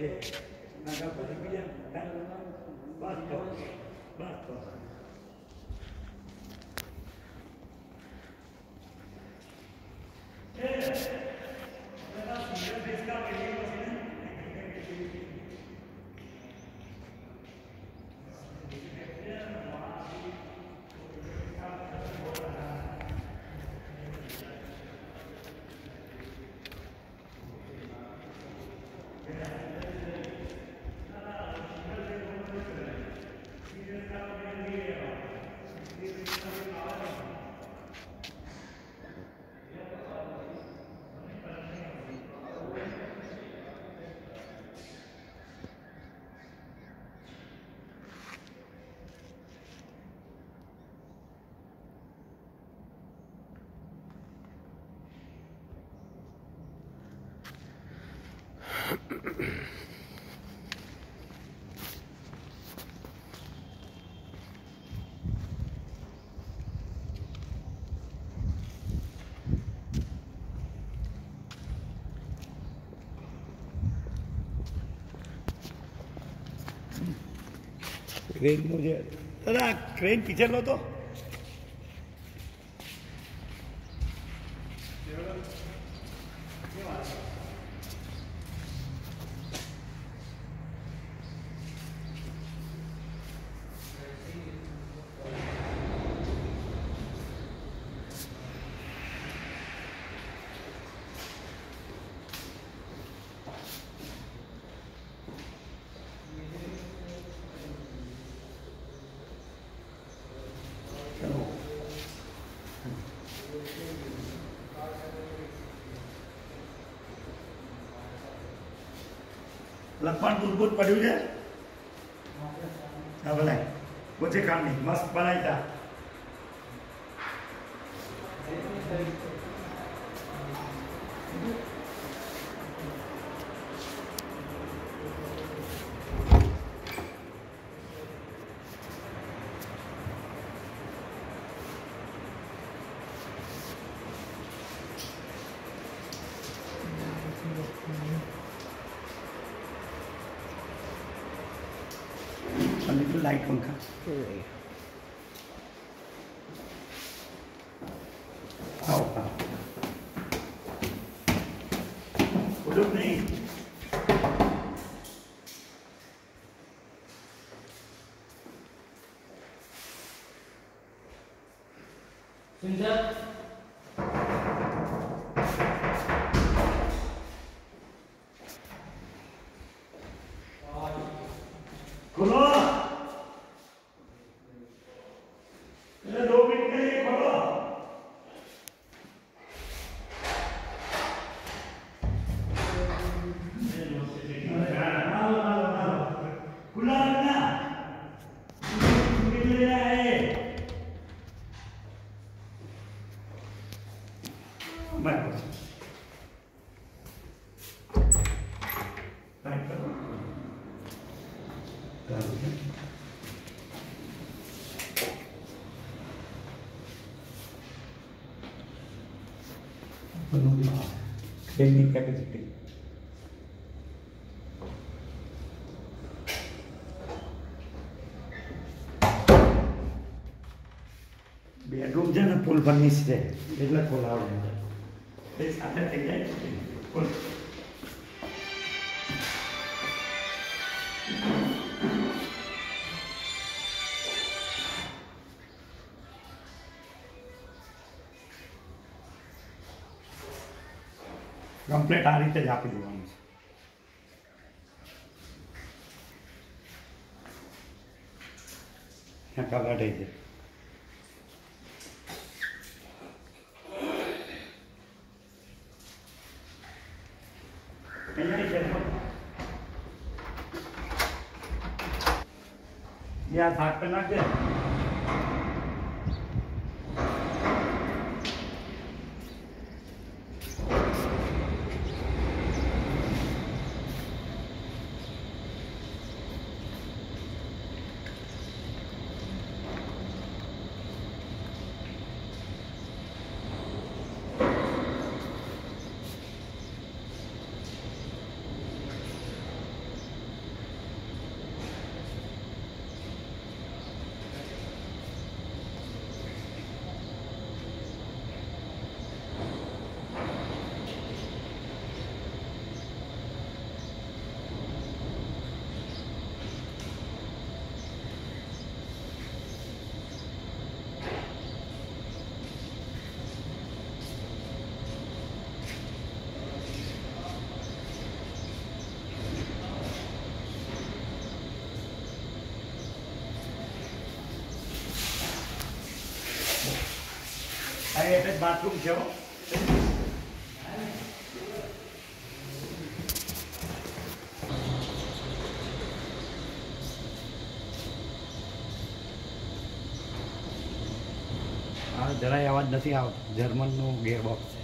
dedi. Ben kapatı bilen, ben bak bak, bak bak. Evet. Crane मुझे दादा crane पीछे लो तो। લખવાનું દૂધ પડ્યું છે હા ભલે ઓછી કામની મસ્ત બનાવી તા little light won't come. How? Good evening. ટ્રેનની કેપેસિટી બેડરૂમ છે ને ફૂલ ફર્નિશ છે એટલે ખોલાવડે એ સાથે થઈ જાય કમ્પ્લેટ આ રીતે જ આપી દેવાનું છે ત્યાં કબાટ છે અહીંયા છે યા થાક પર નાખજે એટલે જ બાથરૂમ છે જરાય અવાજ નથી આવતો. જર્મનનું ગેરબોક્સ